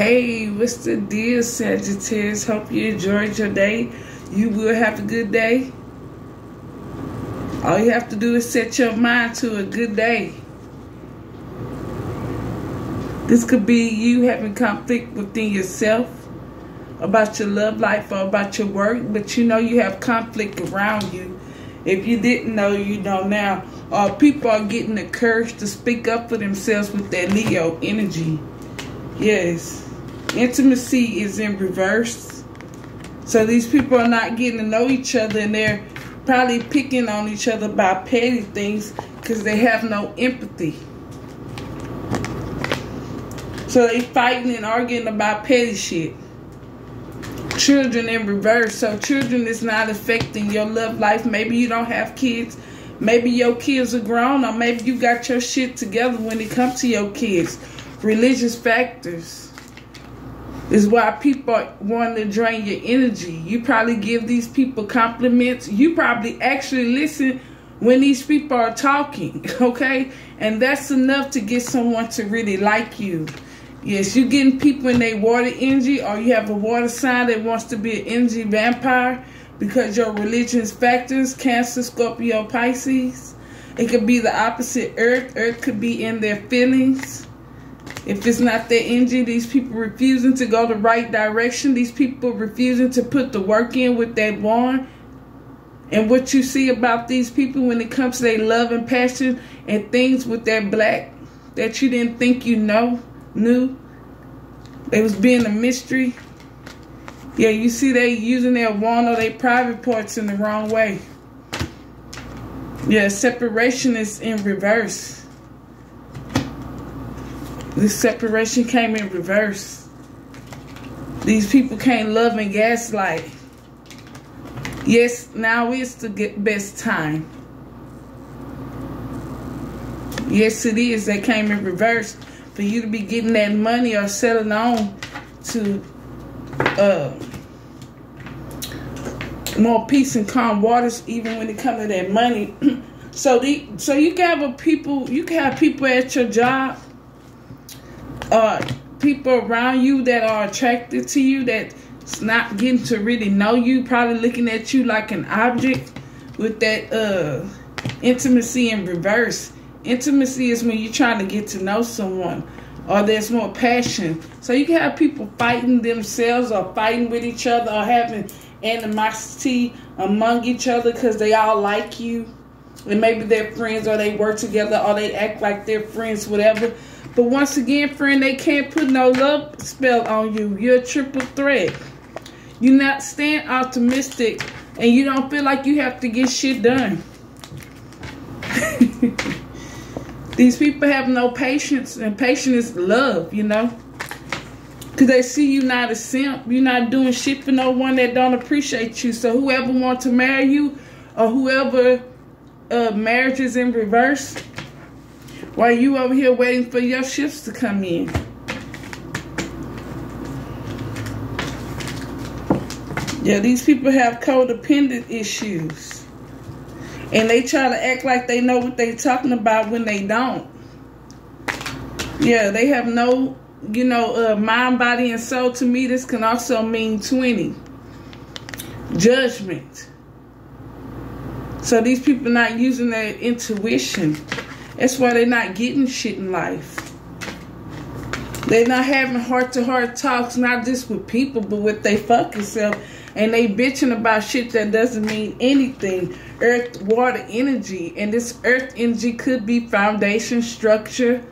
Hey, what's the deal, Sagittarius? Hope you enjoyed your day. You will have a good day. All you have to do is set your mind to a good day. This could be you having conflict within yourself about your love life or about your work, but you know you have conflict around you. If you didn't know, you know now. Or people are getting the courage to speak up for themselves with that Leo energy. Yes. Intimacy is in reverse. So these people are not getting to know each other and they're probably picking on each other by petty things because they have no empathy. So they fighting and arguing about petty shit. Children in reverse. So children is not affecting your love life. Maybe you don't have kids. Maybe your kids are grown or maybe you got your shit together when it comes to your kids religious factors is why people want to drain your energy. You probably give these people compliments. You probably actually listen when these people are talking, okay? And that's enough to get someone to really like you. Yes, you're getting people in their water energy or you have a water sign that wants to be an energy vampire because your religious factors, Cancer, Scorpio, Pisces. It could be the opposite Earth. Earth could be in their feelings. If it's not the engine, these people refusing to go the right direction, these people refusing to put the work in with that bond. And what you see about these people when it comes to their love and passion and things with that black that you didn't think you know, knew. They was being a mystery. Yeah, you see they using their wand or their private parts in the wrong way. Yeah, separation is in reverse. This separation came in reverse. These people can't love and gaslight. Yes, now is the best time. Yes, it is. They came in reverse for you to be getting that money or selling on to uh, more peace and calm waters, even when it comes to that money. so the so you can have a people you can have people at your job uh, people around you that are attracted to you that's not getting to really know you, probably looking at you like an object with that uh, intimacy in reverse. Intimacy is when you're trying to get to know someone or there's more passion. So you can have people fighting themselves or fighting with each other or having animosity among each other because they all like you. And maybe they're friends or they work together or they act like they're friends, whatever. But once again, friend, they can't put no love spell on you. You're a triple threat. You not stand optimistic and you don't feel like you have to get shit done. These people have no patience and patience is love, you know. Cause they see you not a simp. You're not doing shit for no one that don't appreciate you. So whoever wants to marry you or whoever uh, marriage is in reverse, while you over here waiting for your shifts to come in. Yeah, these people have codependent issues. And they try to act like they know what they're talking about when they don't. Yeah, they have no, you know, uh, mind, body, and soul. To me, this can also mean 20. Judgment. So these people not using their intuition. That's why they're not getting shit in life. They're not having heart-to-heart talks, not just with people, but with their fucking self. And they bitching about shit that doesn't mean anything. Earth, water, energy. And this earth energy could be foundation, structure,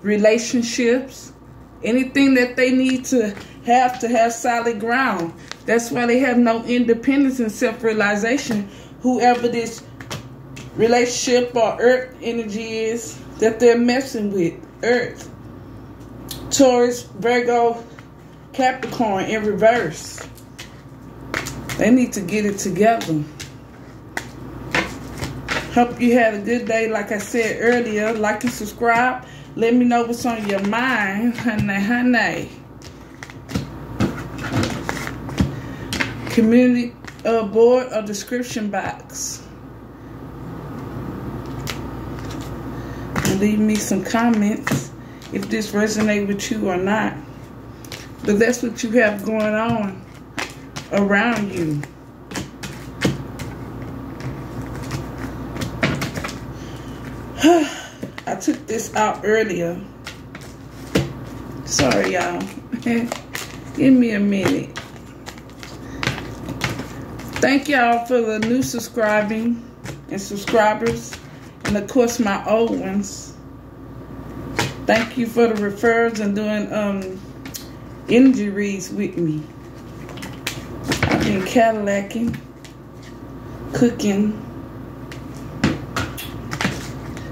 relationships. Anything that they need to have to have solid ground. That's why they have no independence and self-realization. Whoever this relationship or earth energy is that they're messing with. Earth. Taurus, Virgo, Capricorn in reverse. They need to get it together. Hope you had a good day. Like I said earlier, like and subscribe. Let me know what's on your mind, honey, honey. Community uh, board or description box. Leave me some comments if this resonate with you or not. But that's what you have going on around you. I took this out earlier. Sorry, y'all. Give me a minute. Thank y'all for the new subscribing and subscribers. And of course, my old ones. Thank you for the referrals and doing um, energy reads with me. I've been Cadillacing, cooking,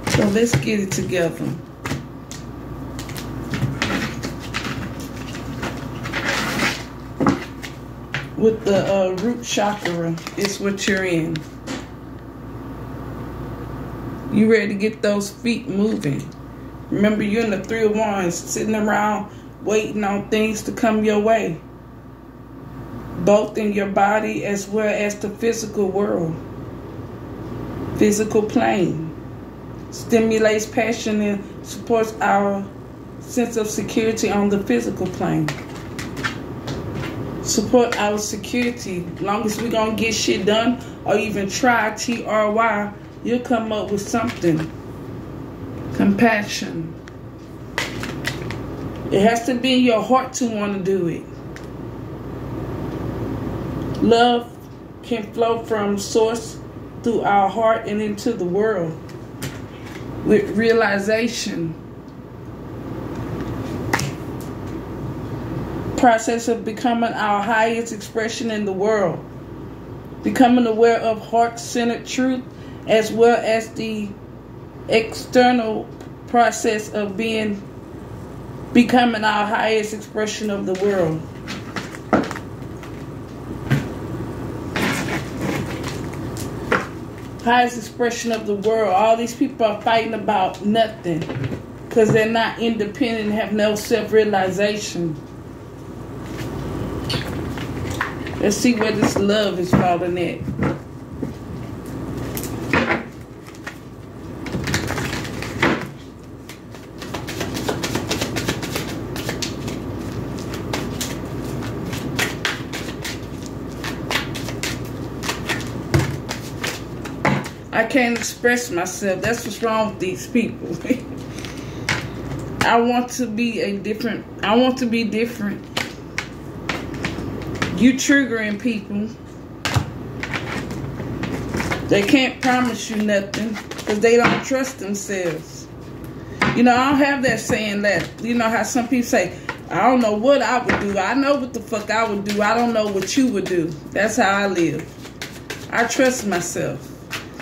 so let's get it together. With the uh, root chakra, it's what you're in. You ready to get those feet moving. Remember, you're in the three of wands, sitting around waiting on things to come your way, both in your body as well as the physical world, physical plane stimulates passion and supports our sense of security on the physical plane. Support our security. Long as going to get shit done or even try T R Y, you'll come up with something. Compassion. It has to be in your heart to want to do it. Love can flow from source through our heart and into the world with realization. Process of becoming our highest expression in the world. Becoming aware of heart centered truth as well as the external process of being becoming our highest expression of the world. highest expression of the world. All these people are fighting about nothing because they're not independent have no self realization. Let's see where this love is falling at. I can't express myself. That's what's wrong with these people. I want to be a different, I want to be different. You triggering people. They can't promise you nothing because they don't trust themselves. You know, I don't have that saying that, you know how some people say, I don't know what I would do. I know what the fuck I would do. I don't know what you would do. That's how I live. I trust myself.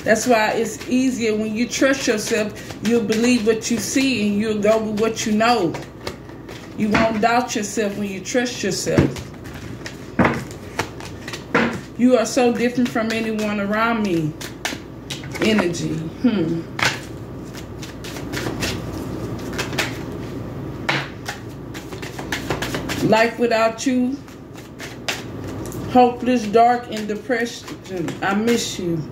That's why it's easier when you trust yourself, you'll believe what you see and you'll go with what you know. You won't doubt yourself when you trust yourself. You are so different from anyone around me. Energy. Hmm. Life without you. Hopeless, dark, and depression. I miss you.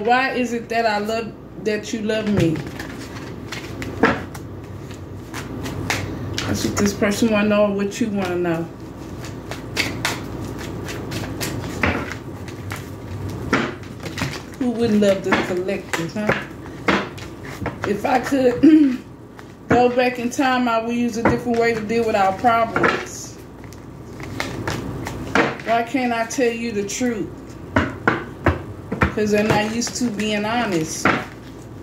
Why is it that I love that you love me? That's what this person want to know what you want to know. Who wouldn't love the collective, huh? If I could go back in time, I would use a different way to deal with our problems. Why can't I tell you the truth? Because they're not used to being honest.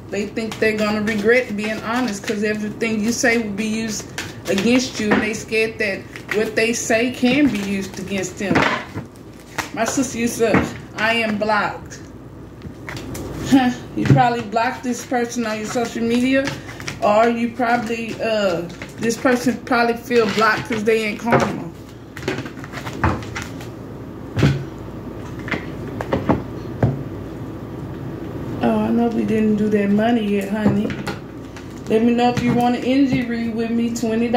They think they're gonna regret being honest because everything you say will be used against you, and they scared that what they say can be used against them. My sister used to, I am blocked. you probably blocked this person on your social media, or you probably uh, this person probably feel blocked because they ain't karma. We didn't do that money yet, honey. Let me know if you want an energy read with me, $20.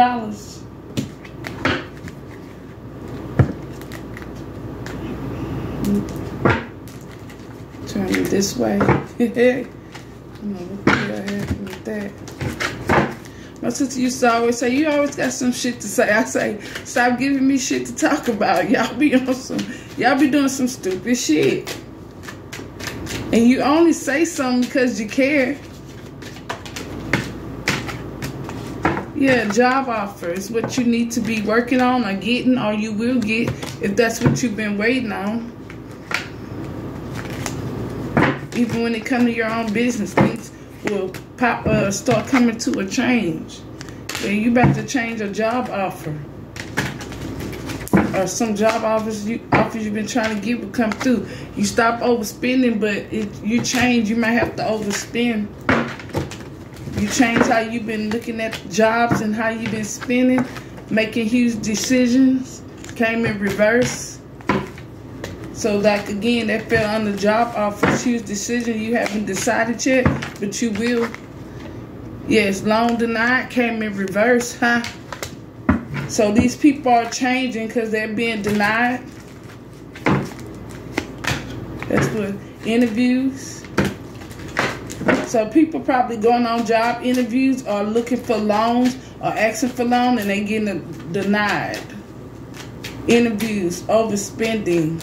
Turn it this way. With that. My sister used to always say, "You always got some shit to say." I say, "Stop giving me shit to talk about. Y'all be on some, y'all be doing some stupid shit, and you only say something because you care." Yeah, job offers, what you need to be working on or getting, or you will get if that's what you've been waiting on. Even when it comes to your own business, things will pop uh, start coming to a change. And you about to change a job offer. Or some job offers you offers you've been trying to get will come through. You stop overspending, but if you change, you might have to overspend. You change how you've been looking at jobs and how you've been spending, making huge decisions. Came in reverse. So like again, that fell on the job offers, huge decision you haven't decided yet, but you will. Yes, loan denied came in reverse, huh? So these people are changing because they're being denied. That's what interviews. So people probably going on job interviews or looking for loans or asking for loan and they getting denied. Interviews, overspending.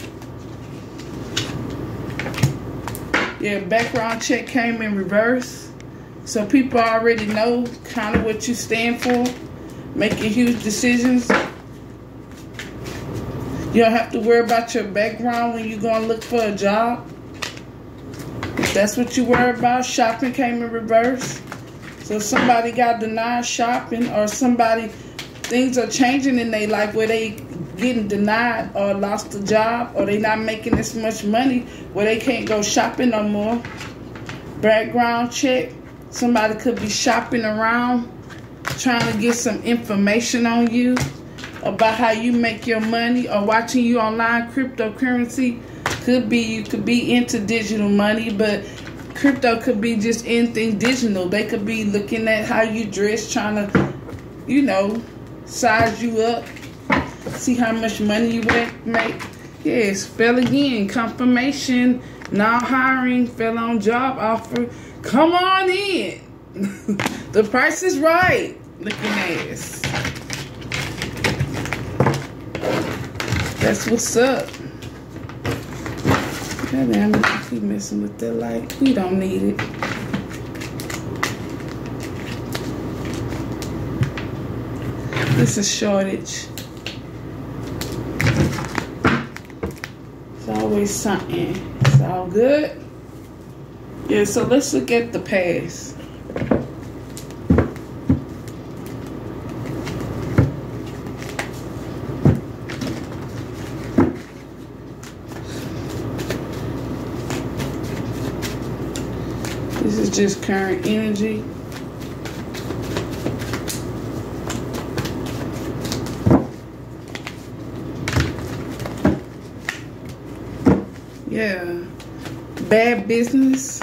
Yeah, background check came in reverse. So people already know kind of what you stand for, making huge decisions. You don't have to worry about your background when you're going to look for a job. If that's what you worry about, shopping came in reverse. So somebody got denied shopping or somebody, things are changing in their life where they getting denied or lost a job or they not making as much money where they can't go shopping no more. Background check. Somebody could be shopping around trying to get some information on you about how you make your money or watching you online cryptocurrency could be you could be into digital money but crypto could be just anything digital they could be looking at how you dress trying to you know size you up see how much money you make. Yes, fell again. Confirmation, now hiring, fell on job offer. Come on in. the price is right. Looking ass. That's what's up. God damn keep messing with that light. We don't need it. This is shortage. It's always something. It's all good. Yeah, so let's look at the past. Just current energy. Yeah. Bad business.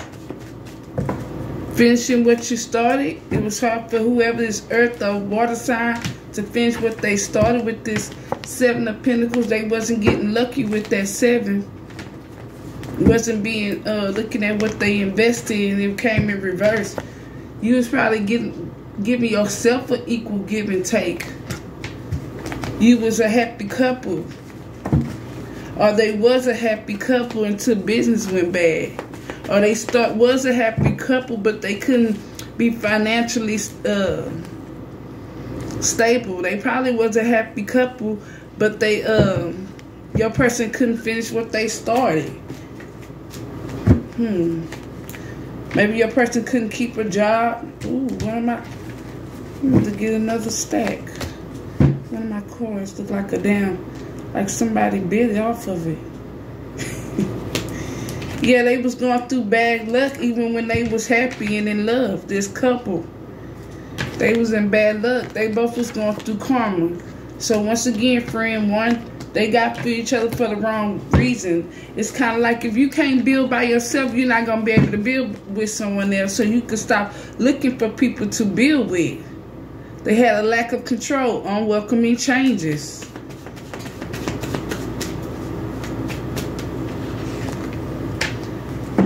Finishing what you started. It was hard for whoever this earth or water sign to finish what they started with this seven of pentacles. They wasn't getting lucky with that seven. Wasn't being uh looking at what they invested and it came in reverse. You was probably getting giving yourself an equal give and take. You was a happy couple or they was a happy couple until business went bad or they start was a happy couple but they couldn't be financially uh, stable they probably was a happy couple but they um your person couldn't finish what they started hmm maybe your person couldn't keep a job ooh where am i I need to get another stack one of my cards look like a damn like somebody bit off of it. yeah, they was going through bad luck even when they was happy and in love. This couple, they was in bad luck. They both was going through karma. So once again, friend one, they got for each other for the wrong reason. It's kind of like if you can't build by yourself, you're not going to be able to build with someone else. So you can stop looking for people to build with. They had a lack of control, unwelcoming changes.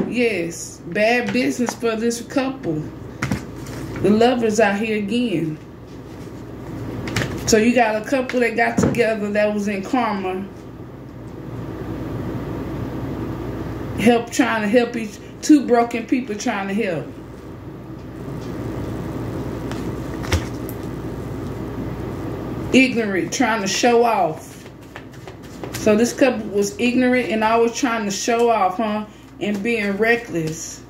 Yes, bad business for this couple. The lovers out here again. So you got a couple that got together that was in karma. Help trying to help each two broken people trying to help. Ignorant, trying to show off. So this couple was ignorant and always trying to show off, huh? And being reckless.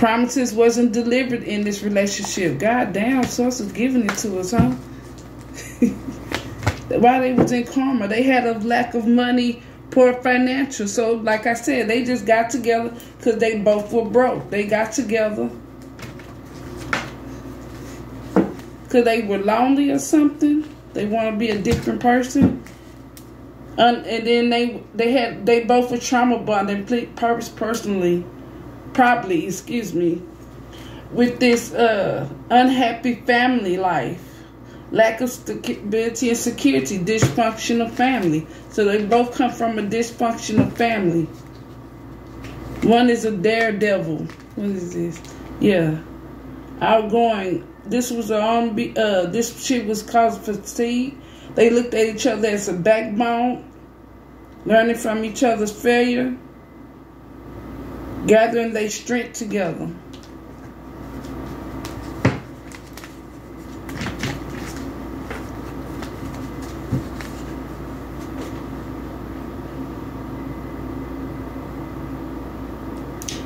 Promises wasn't delivered in this relationship. God damn, source is giving it to us, huh? While they was in karma, they had a lack of money, poor financial. So, like I said, they just got together because they both were broke. They got together because they were lonely or something. They want to be a different person. And then they they had they both were trauma bonded purpose personally probably, excuse me, with this uh, unhappy family life, lack of stability and security, dysfunctional family. So they both come from a dysfunctional family. One is a daredevil. What is this? Yeah, outgoing. This was a um, uh, this shit was caused fatigue. They looked at each other as a backbone, learning from each other's failure gathering their strength together.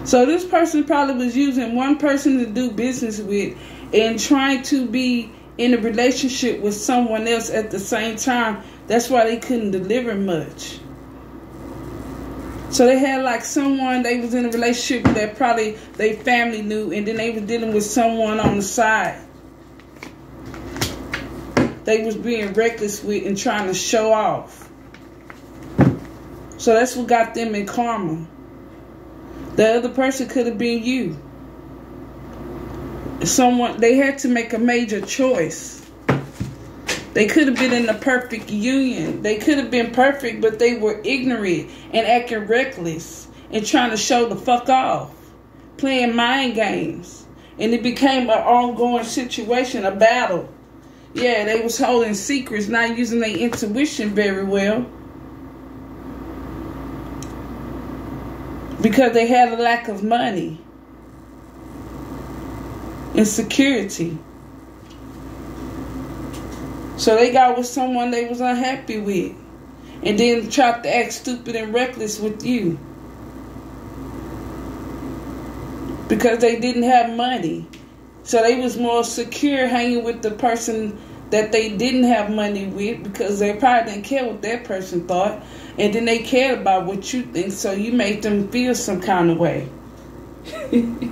So this person probably was using one person to do business with and trying to be in a relationship with someone else at the same time. That's why they couldn't deliver much. So they had like someone they was in a relationship that probably they family knew, and then they was dealing with someone on the side. They was being reckless with and trying to show off. So that's what got them in karma. The other person could have been you. Someone they had to make a major choice. They could have been in the perfect union. They could have been perfect, but they were ignorant and acting reckless and trying to show the fuck off, playing mind games. And it became an ongoing situation, a battle. Yeah, they was holding secrets, not using their intuition very well. Because they had a lack of money Insecurity. security. So they got with someone they was unhappy with. And then tried to act stupid and reckless with you. Because they didn't have money. So they was more secure hanging with the person that they didn't have money with because they probably didn't care what that person thought. And then they cared about what you think, so you made them feel some kind of way. you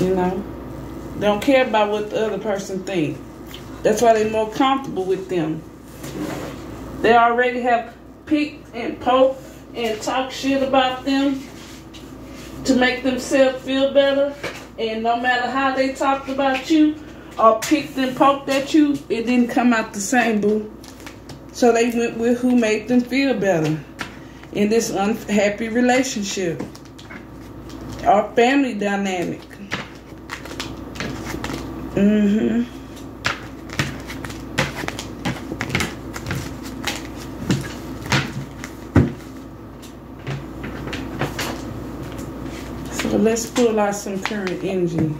know? They don't care about what the other person think. That's why they're more comfortable with them. They already have picked and poked and talked shit about them to make themselves feel better. And no matter how they talked about you or picked and poked at you, it didn't come out the same, boo. So they went with who made them feel better in this unhappy relationship or family dynamic. Mm-hmm. So let's pull out some current energy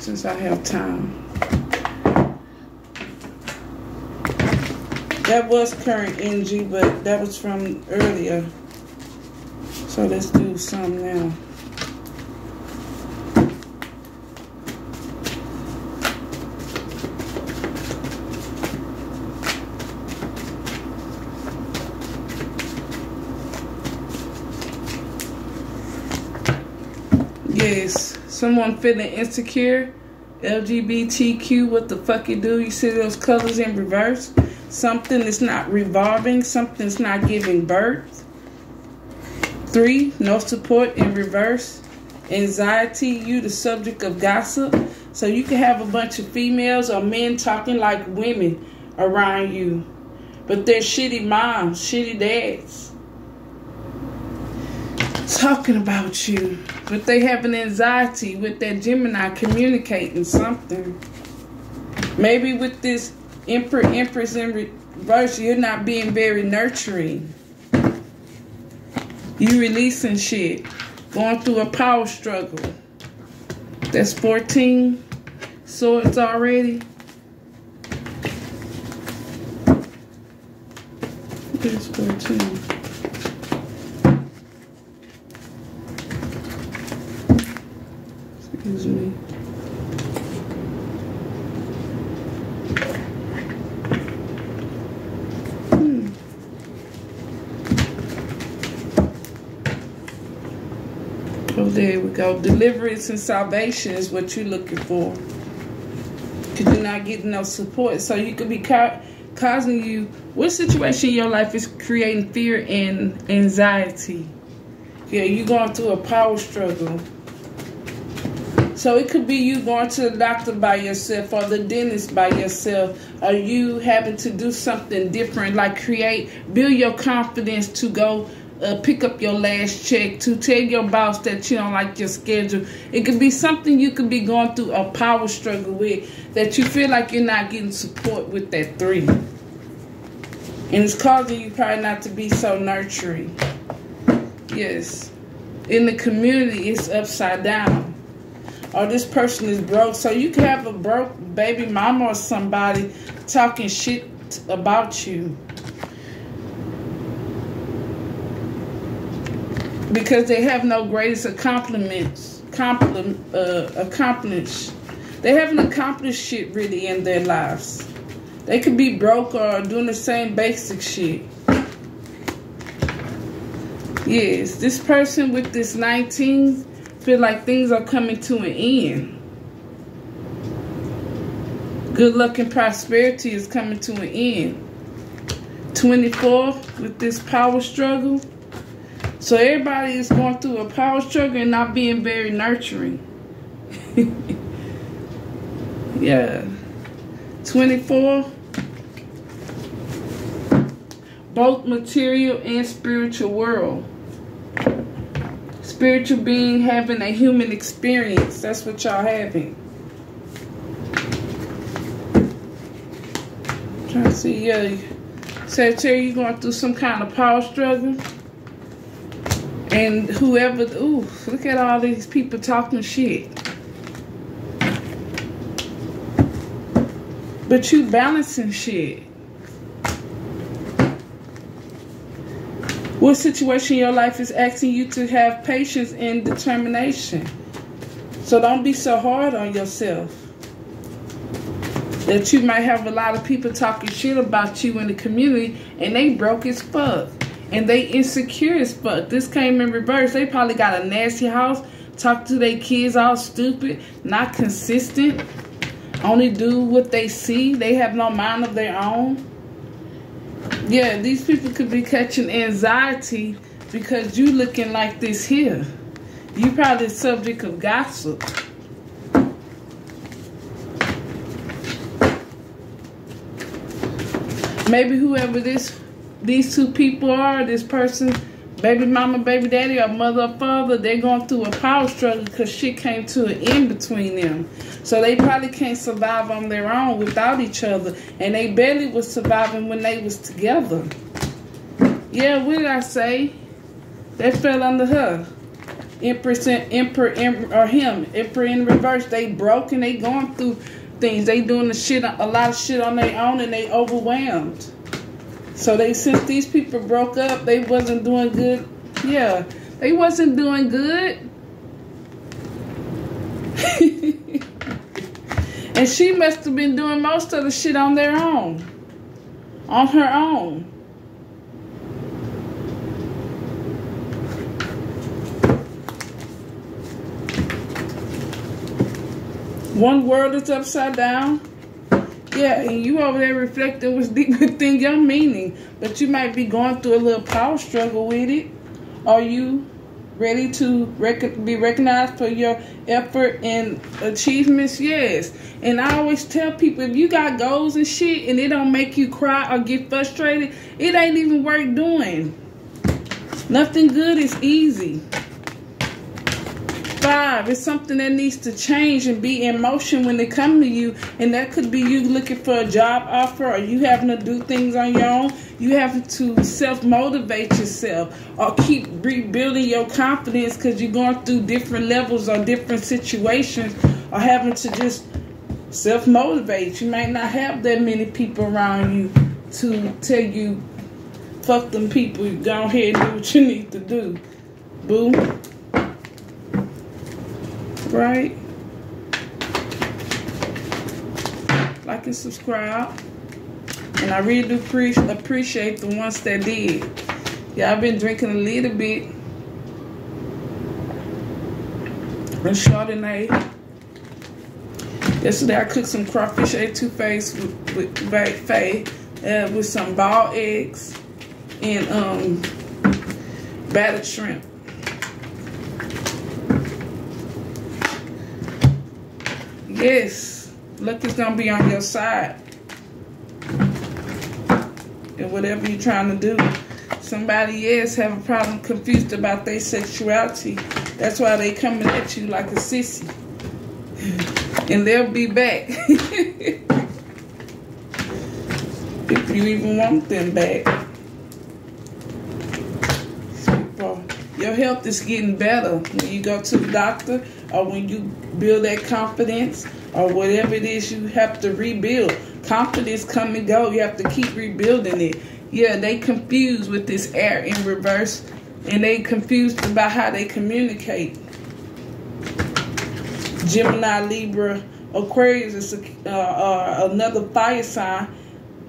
since I have time. That was current energy, but that was from earlier. So let's do some now. Yes, someone feeling insecure, LGBTQ, what the fuck you do? You see those colors in reverse? Something is not revolving, something's not giving birth. Three, no support in reverse. Anxiety, you the subject of gossip. So you can have a bunch of females or men talking like women around you. But they're shitty moms, shitty dads. Talking about you. But they have an anxiety with that Gemini communicating something. Maybe with this Emperor, Empress in reverse, you're not being very nurturing. You releasing shit. Going through a power struggle. That's 14 swords already. Here's 14. Excuse me. Hmm. Oh, there we go. Deliverance and salvation is what you're looking for. Because you're not getting no support. So you could be ca causing you, what situation in your life is creating fear and anxiety? Yeah, you're going through a power struggle. So it could be you going to the doctor by yourself or the dentist by yourself, or you having to do something different, like create, build your confidence to go uh, pick up your last check, to tell your boss that you don't like your schedule. It could be something you could be going through a power struggle with that you feel like you're not getting support with that three. And it's causing you probably not to be so nurturing. Yes. In the community, it's upside down or this person is broke. So you can have a broke baby mama or somebody talking shit about you. Because they have no greatest accomplishments, compliment, uh, accomplish. They haven't accomplished shit really in their lives. They could be broke or doing the same basic shit. Yes, this person with this 19 feel like things are coming to an end. Good luck and prosperity is coming to an end. 24 with this power struggle. So everybody is going through a power struggle and not being very nurturing. yeah. 24. Both material and spiritual world spiritual being having a human experience. That's what y'all having. trying to see, yeah. Sagittarius, you going through some kind of power struggle. And whoever, ooh, look at all these people talking shit. But you balancing shit. What situation in your life is asking you to have patience and determination? So don't be so hard on yourself. That you might have a lot of people talking shit about you in the community and they broke as fuck. And they insecure as fuck. This came in reverse. They probably got a nasty house, talk to their kids all stupid, not consistent, only do what they see. They have no mind of their own. Yeah, these people could be catching anxiety because you looking like this here. You probably subject of gossip. Maybe whoever this these two people are, this person baby mama, baby daddy, or mother or father, they're going through a power struggle because shit came to an end between them. So they probably can't survive on their own without each other. And they barely was surviving when they was together. Yeah, what did I say? They fell under her. Empress Emperor, Emperor or him, Emperor in reverse. They broke and they going through things. They doing the shit, a lot of shit on their own, and they overwhelmed. So they since these people broke up, they wasn't doing good. Yeah, they wasn't doing good. and she must have been doing most of the shit on their own. On her own. One world is upside down. Yeah, and you over there reflecting what's deep within your meaning. But you might be going through a little power struggle with it. Are you ready to rec- be recognized for your effort and achievements? Yes. And I always tell people if you got goals and shit and it don't make you cry or get frustrated, it ain't even worth doing. Nothing good is easy. Five, it's something that needs to change and be in motion when they come to you. And that could be you looking for a job offer or you having to do things on your own. You have to self motivate yourself or keep rebuilding your confidence because you're going through different levels or different situations or having to just self motivate. You might not have that many people around you to tell you, fuck them people, go ahead and do what you need to do. Boo right? Like and subscribe. And I really do pre appreciate the ones that did. Yeah, I've been drinking a little bit. And Chardonnay. Yesterday I cooked some crawfish etouffees with, with, with, uh, with some ball eggs and um, battered shrimp. Yes, luck is gonna be on your side. And whatever you're trying to do. Somebody else have a problem confused about their sexuality. That's why they coming at you like a sissy. and they'll be back. if you even want them back. Your health is getting better when you go to the doctor or when you build that confidence or whatever it is you have to rebuild. Confidence come and go. You have to keep rebuilding it. Yeah, they confused with this air in reverse and they confused about how they communicate. Gemini, Libra, Aquarius is uh, uh, another fire sign.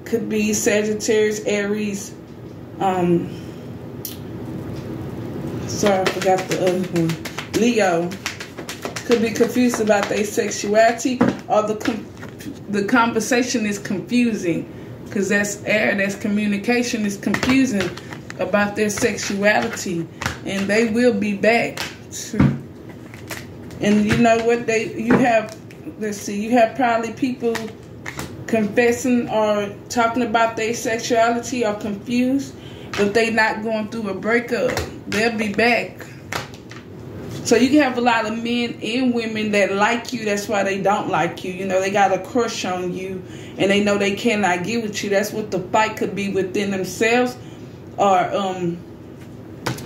Could be Sagittarius, Aries. Um, sorry, I forgot the other one. Leo could be confused about their sexuality or the the conversation is confusing because that's air that's communication is confusing about their sexuality and they will be back to, and you know what they you have let's see you have probably people confessing or talking about their sexuality or confused but they not going through a breakup they'll be back so you can have a lot of men and women that like you. That's why they don't like you. You know, they got a crush on you and they know they cannot get with you. That's what the fight could be within themselves or um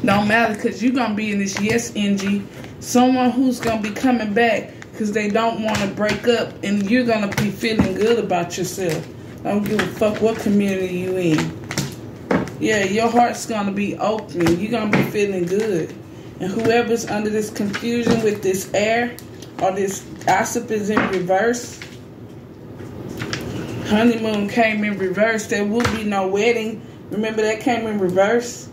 don't matter because you're going to be in this yes energy. Someone who's going to be coming back because they don't want to break up and you're going to be feeling good about yourself. Don't give a fuck what community you in. Yeah, your heart's going to be open. You're going to be feeling good. And whoever's under this confusion with this air or this gossip is in reverse. Honeymoon came in reverse. There will be no wedding. Remember that came in reverse?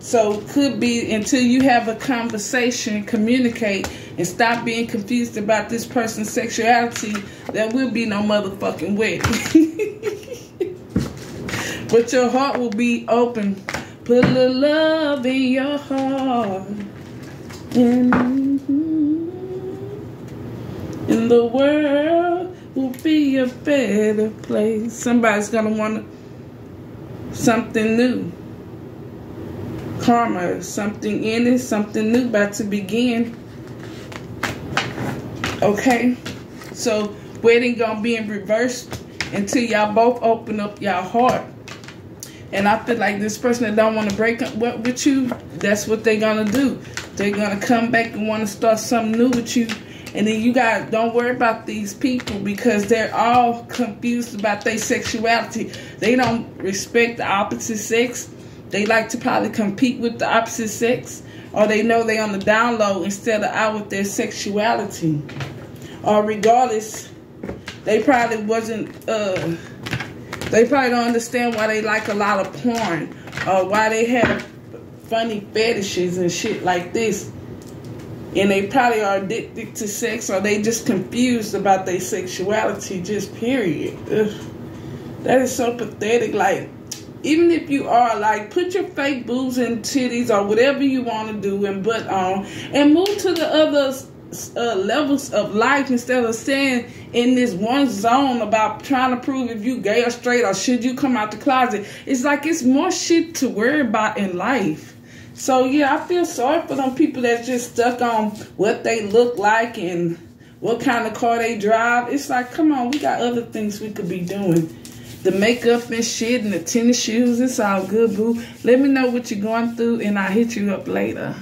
So could be until you have a conversation, communicate, and stop being confused about this person's sexuality, there will be no motherfucking wedding. but your heart will be open. Put a little love in your heart. And in the world will be a better place. Somebody's gonna want something new. Karma, something in it, something new about to begin. Okay, so wedding gonna be in reverse until y'all both open up y'all heart. And I feel like this person that don't want to break up with you, that's what they're gonna do. They're gonna come back and want to start something new with you. And then you got don't worry about these people because they're all confused about their sexuality. They don't respect the opposite sex. They like to probably compete with the opposite sex. Or they know they on the down low instead of out with their sexuality. Or regardless, they probably wasn't uh they probably don't understand why they like a lot of porn or why they have funny fetishes and shit like this. And they probably are addicted to sex or they just confused about their sexuality, just period. Ugh. That is so pathetic. Like, even if you are like, put your fake boobs and titties or whatever you want to do and butt on and move to the other uh, levels of life instead of staying in this one zone about trying to prove if you gay or straight or should you come out the closet. It's like it's more shit to worry about in life. So yeah, I feel sorry for them people that's just stuck on what they look like and what kind of car they drive. It's like, come on, we got other things we could be doing. The makeup and shit and the tennis shoes, it's all good, boo. Let me know what you're going through and I'll hit you up later.